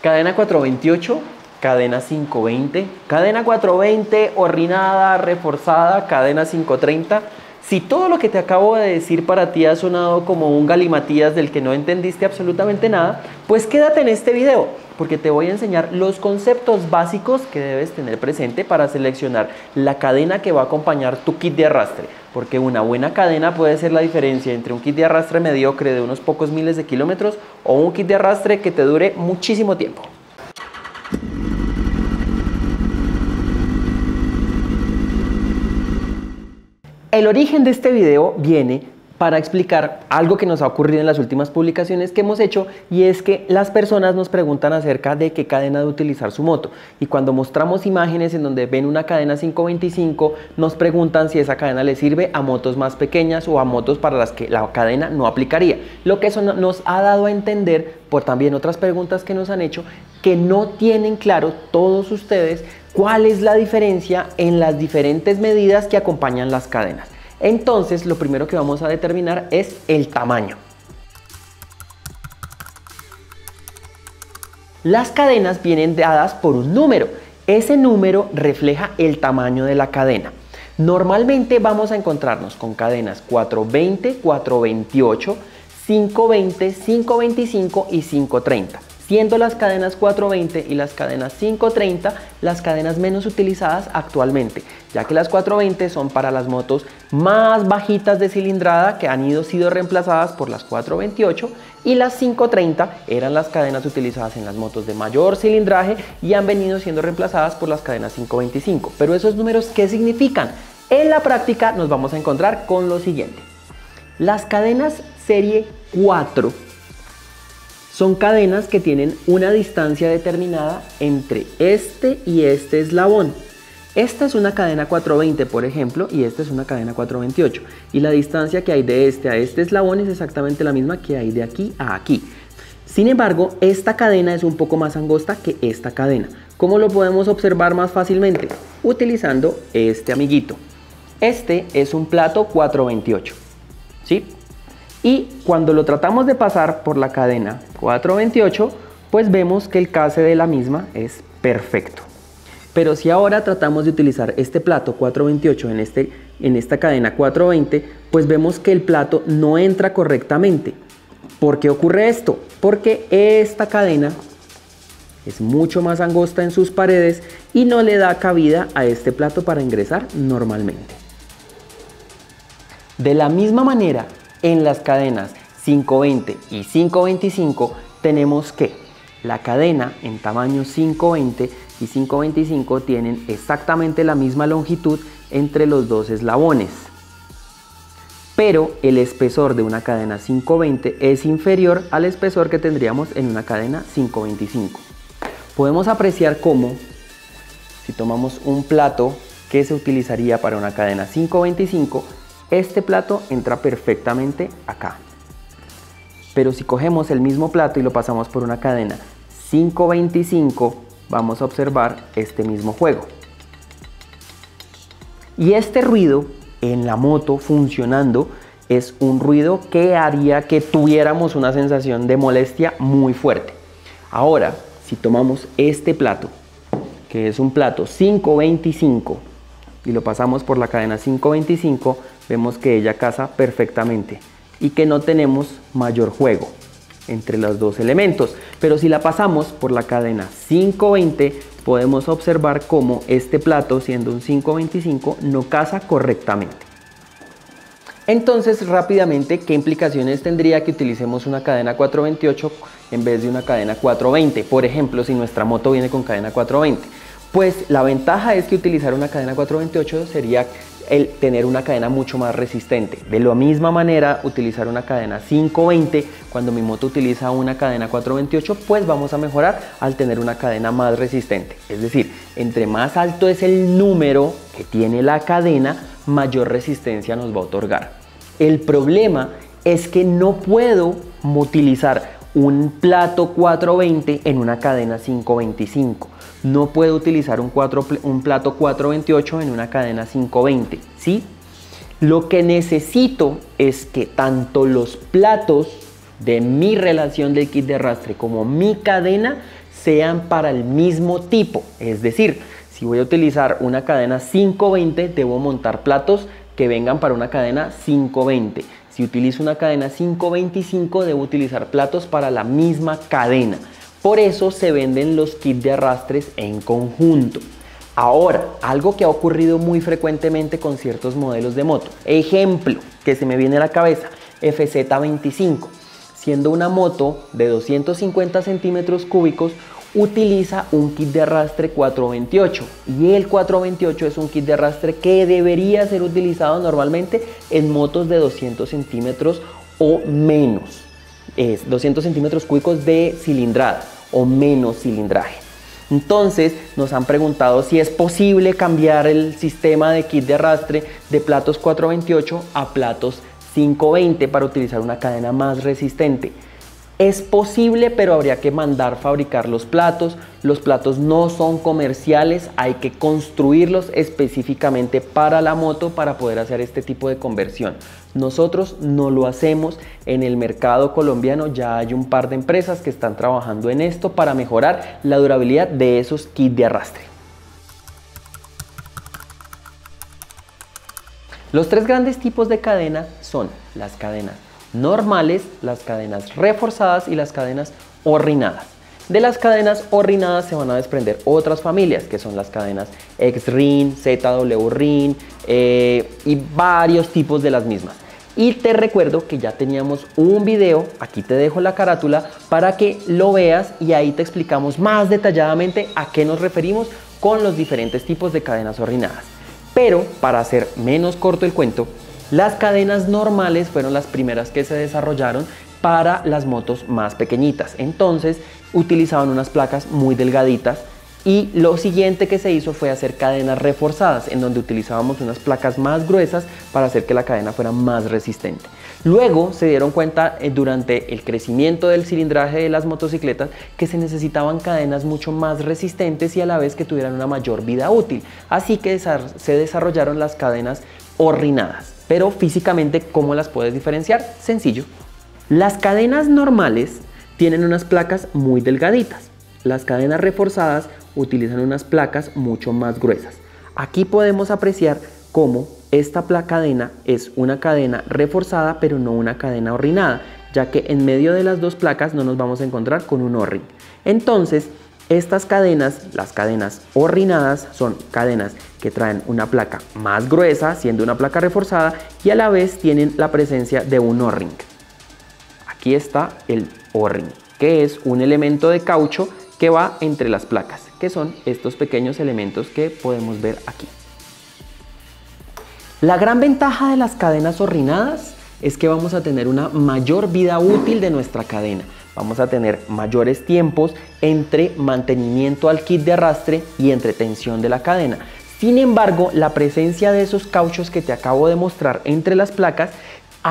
Cadena 428, cadena 520, cadena 420, orrinada, reforzada, cadena 530. Si todo lo que te acabo de decir para ti ha sonado como un galimatías del que no entendiste absolutamente nada, pues quédate en este video porque te voy a enseñar los conceptos básicos que debes tener presente para seleccionar la cadena que va a acompañar tu kit de arrastre. Porque una buena cadena puede ser la diferencia entre un kit de arrastre mediocre de unos pocos miles de kilómetros o un kit de arrastre que te dure muchísimo tiempo. El origen de este video viene para explicar algo que nos ha ocurrido en las últimas publicaciones que hemos hecho y es que las personas nos preguntan acerca de qué cadena de utilizar su moto y cuando mostramos imágenes en donde ven una cadena 525 nos preguntan si esa cadena le sirve a motos más pequeñas o a motos para las que la cadena no aplicaría lo que eso nos ha dado a entender por también otras preguntas que nos han hecho que no tienen claro todos ustedes cuál es la diferencia en las diferentes medidas que acompañan las cadenas. Entonces, lo primero que vamos a determinar es el tamaño. Las cadenas vienen dadas por un número. Ese número refleja el tamaño de la cadena. Normalmente vamos a encontrarnos con cadenas 420, 428, 520, 525 y 530 siendo las cadenas 420 y las cadenas 530 las cadenas menos utilizadas actualmente, ya que las 420 son para las motos más bajitas de cilindrada que han ido sido reemplazadas por las 428 y las 530 eran las cadenas utilizadas en las motos de mayor cilindraje y han venido siendo reemplazadas por las cadenas 525. Pero esos números, ¿qué significan? En la práctica nos vamos a encontrar con lo siguiente. Las cadenas serie 4 son cadenas que tienen una distancia determinada entre este y este eslabón. Esta es una cadena 420, por ejemplo, y esta es una cadena 428. Y la distancia que hay de este a este eslabón es exactamente la misma que hay de aquí a aquí. Sin embargo, esta cadena es un poco más angosta que esta cadena. ¿Cómo lo podemos observar más fácilmente? Utilizando este amiguito. Este es un plato 428. ¿Sí? Y cuando lo tratamos de pasar por la cadena 428, pues vemos que el case de la misma es perfecto. Pero si ahora tratamos de utilizar este plato 428 en, este, en esta cadena 420, pues vemos que el plato no entra correctamente. ¿Por qué ocurre esto? Porque esta cadena es mucho más angosta en sus paredes y no le da cabida a este plato para ingresar normalmente. De la misma manera en las cadenas 520 y 525 tenemos que la cadena en tamaño 520 y 525 tienen exactamente la misma longitud entre los dos eslabones. Pero el espesor de una cadena 520 es inferior al espesor que tendríamos en una cadena 525. Podemos apreciar cómo, si tomamos un plato que se utilizaría para una cadena 525, este plato entra perfectamente acá. Pero si cogemos el mismo plato y lo pasamos por una cadena 525, vamos a observar este mismo juego. Y este ruido en la moto funcionando es un ruido que haría que tuviéramos una sensación de molestia muy fuerte. Ahora, si tomamos este plato, que es un plato 525, y lo pasamos por la cadena 525, vemos que ella casa perfectamente y que no tenemos mayor juego entre los dos elementos. Pero si la pasamos por la cadena 520, podemos observar cómo este plato, siendo un 525, no casa correctamente. Entonces, rápidamente, ¿qué implicaciones tendría que utilicemos una cadena 428 en vez de una cadena 420? Por ejemplo, si nuestra moto viene con cadena 420. Pues la ventaja es que utilizar una cadena 428 sería el tener una cadena mucho más resistente. De la misma manera, utilizar una cadena 520, cuando mi moto utiliza una cadena 428, pues vamos a mejorar al tener una cadena más resistente. Es decir, entre más alto es el número que tiene la cadena, mayor resistencia nos va a otorgar. El problema es que no puedo utilizar un plato 420 en una cadena 525 no puedo utilizar un, plato 428 en una cadena 520, ¿sí? Lo que necesito es que tanto los platos de mi relación del kit de arrastre como mi cadena sean para el mismo tipo. Es decir, si voy a utilizar una cadena 520, debo montar platos que vengan para una cadena 520. Si utilizo una cadena 525, debo utilizar platos para la misma cadena. Por eso se venden los kits de arrastres en conjunto. Ahora, algo que ha ocurrido muy frecuentemente con ciertos modelos de moto. Ejemplo que se me viene a la cabeza, FZ25. Siendo una moto de 250 centímetros cúbicos, utiliza un kit de arrastre 428 y el 428 es un kit de arrastre que debería ser utilizado normalmente en motos de 200 centímetros o menos. Es 200 centímetros cúbicos de cilindrada o menos cilindraje. Entonces nos han preguntado si es posible cambiar el sistema de kit de arrastre de platos 428 a platos 520 para utilizar una cadena más resistente. Es posible, pero habría que mandar fabricar los platos. Los platos no son comerciales, hay que construirlos específicamente para la moto para poder hacer este tipo de conversión. Nosotros no lo hacemos. En el mercado colombiano ya hay un par de empresas que están trabajando en esto para mejorar la durabilidad de esos kits de arrastre. Los tres grandes tipos de cadena son las cadenas normales, las cadenas reforzadas y las cadenas orrinadas. De las cadenas orrinadas se van a desprender otras familias, que son las cadenas X-RIN, ZW-RIN eh, y varios tipos de las mismas. Y te recuerdo que ya teníamos un video, aquí te dejo la carátula, para que lo veas y ahí te explicamos más detalladamente a qué nos referimos con los diferentes tipos de cadenas orrinadas. Pero para hacer menos corto el cuento, las cadenas normales fueron las primeras que se desarrollaron para las motos más pequeñitas. Entonces utilizaban unas placas muy delgaditas y lo siguiente que se hizo fue hacer cadenas reforzadas, en donde utilizábamos unas placas más gruesas para hacer que la cadena fuera más resistente. Luego se dieron cuenta eh, durante el crecimiento del cilindraje de las motocicletas que se necesitaban cadenas mucho más resistentes y a la vez que tuvieran una mayor vida útil. Así que se desarrollaron las cadenas horrinadas. Pero físicamente, ¿cómo las puedes diferenciar? Sencillo. Las cadenas normales tienen unas placas muy delgaditas. Las cadenas reforzadas utilizan unas placas mucho más gruesas. Aquí podemos apreciar cómo esta cadena es una cadena reforzada pero no una cadena orrinada, ya que en medio de las dos placas no nos vamos a encontrar con un o-ring. Entonces, estas cadenas, las cadenas orrinadas, son cadenas que traen una placa más gruesa, siendo una placa reforzada, y a la vez tienen la presencia de un O-ring. Aquí está el O-ring, que es un elemento de caucho que va entre las placas, que son estos pequeños elementos que podemos ver aquí. La gran ventaja de las cadenas orrinadas es que vamos a tener una mayor vida útil de nuestra cadena vamos a tener mayores tiempos entre mantenimiento al kit de arrastre y entre tensión de la cadena. Sin embargo, la presencia de esos cauchos que te acabo de mostrar entre las placas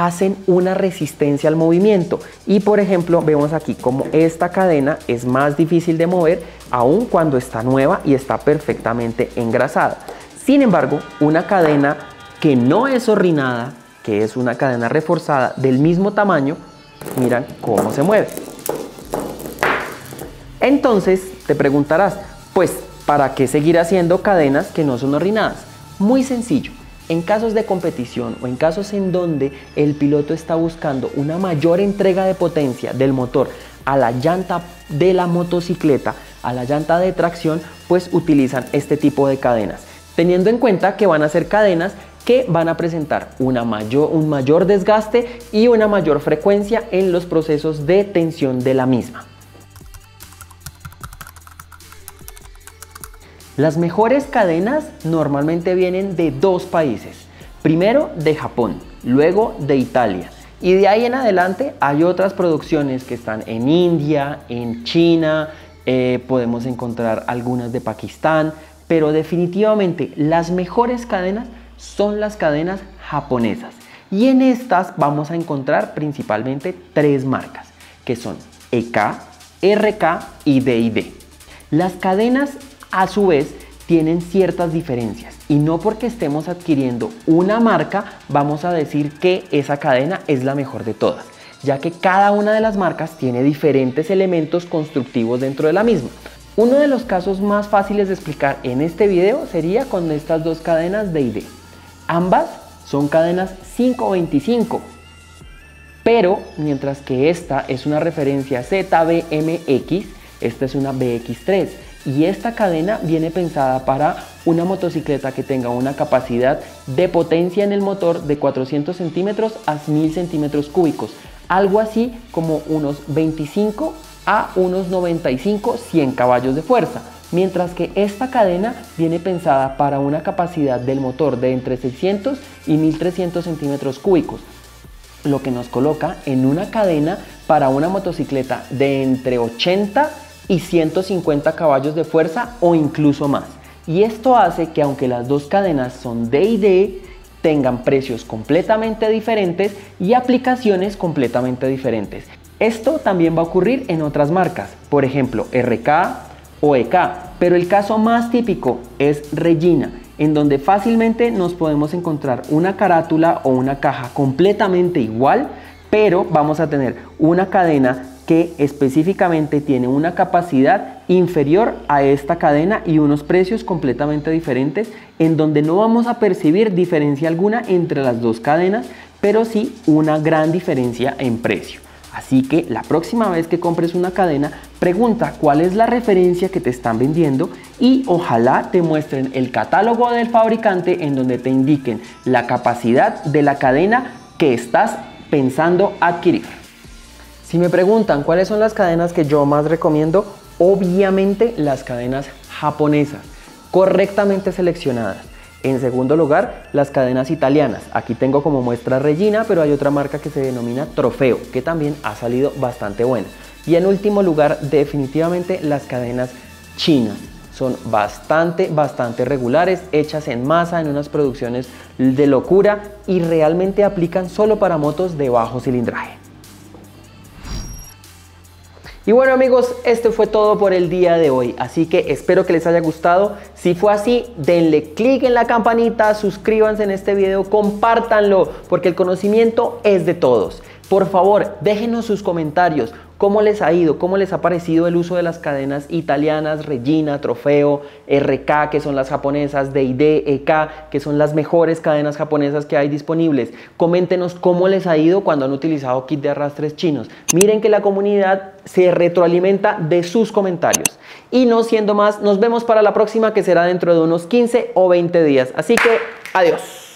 hacen una resistencia al movimiento y por ejemplo vemos aquí como esta cadena es más difícil de mover aun cuando está nueva y está perfectamente engrasada. Sin embargo, una cadena que no es orrinada, que es una cadena reforzada del mismo tamaño, miran cómo se mueve. Entonces te preguntarás, pues, ¿para qué seguir haciendo cadenas que no son orinadas? Muy sencillo. En casos de competición o en casos en donde el piloto está buscando una mayor entrega de potencia del motor a la llanta de la motocicleta, a la llanta de tracción, pues utilizan este tipo de cadenas, teniendo en cuenta que van a ser cadenas que van a presentar un mayor desgaste y una mayor frecuencia en los procesos de tensión de la misma. Las mejores cadenas normalmente vienen de dos países. Primero de Japón, luego de Italia. Y de ahí en adelante hay otras producciones que están en India, en China, eh, podemos encontrar algunas de Pakistán, pero definitivamente las mejores cadenas son las cadenas japonesas. Y en estas vamos a encontrar principalmente tres marcas, que son EK, RK y DID. Las cadenas a su vez tienen ciertas diferencias y no porque estemos adquiriendo una marca vamos a decir que esa cadena es la mejor de todas. ya que cada una de las marcas tiene diferentes elementos constructivos dentro de la misma. Uno de los casos más fáciles de explicar en este video sería con estas dos cadenas de ID. Ambas son cadenas 525, pero mientras que esta es una referencia ZBMX, esta es una BX3 y esta cadena viene pensada para una motocicleta que tenga una capacidad de potencia en el motor de 400 centímetros a 1000 centímetros cúbicos, algo así como unos 25 a unos 95 100 caballos de fuerza mientras que esta cadena viene pensada para una capacidad del motor de entre 600 y 1300 centímetros cúbicos, lo que nos coloca en una cadena para una motocicleta de entre 80 y 150 caballos de fuerza o incluso más. Y esto hace que aunque las dos cadenas son D y D, tengan precios completamente diferentes y aplicaciones completamente diferentes. Esto también va a ocurrir en otras marcas, por ejemplo RK o EK, pero el caso más típico es Regina, en donde fácilmente nos podemos encontrar una carátula o una caja completamente igual, pero vamos a tener una cadena que específicamente tiene una capacidad inferior a esta cadena y unos precios completamente diferentes en donde no vamos a percibir diferencia alguna entre las dos cadenas, pero sí una gran diferencia en precio. Así que la próxima vez que compres una cadena, pregunta cuál es la referencia que te están vendiendo y ojalá te muestren el catálogo del fabricante en donde te indiquen la capacidad de la cadena que estás pensando adquirir. Si me preguntan cuáles son las cadenas que yo más recomiendo, obviamente las cadenas japonesas, correctamente seleccionadas. En segundo lugar, las cadenas italianas. Aquí tengo como muestra Regina, pero hay otra marca que se denomina Trofeo, que también ha salido bastante buena. Y en último lugar, definitivamente las cadenas chinas. Son bastante, bastante regulares, hechas en masa, en unas producciones de locura y realmente aplican solo para motos de bajo cilindraje. Y bueno amigos, esto fue todo por el día de hoy, así que espero que les haya gustado. Si fue así, denle click en la campanita, suscríbanse en este video, compártanlo, porque el conocimiento es de todos. Por favor, déjenos sus comentarios. ¿Cómo les ha ido? ¿Cómo les ha parecido el uso de las cadenas italianas, Regina, Trofeo, RK, que son las japonesas, DID, EK, que son las mejores cadenas japonesas que hay disponibles? Coméntenos cómo les ha ido cuando han utilizado kit de arrastres chinos. Miren que la comunidad se retroalimenta de sus comentarios. Y no siendo más, nos vemos para la próxima que será dentro de unos 15 o 20 días. Así que, adiós.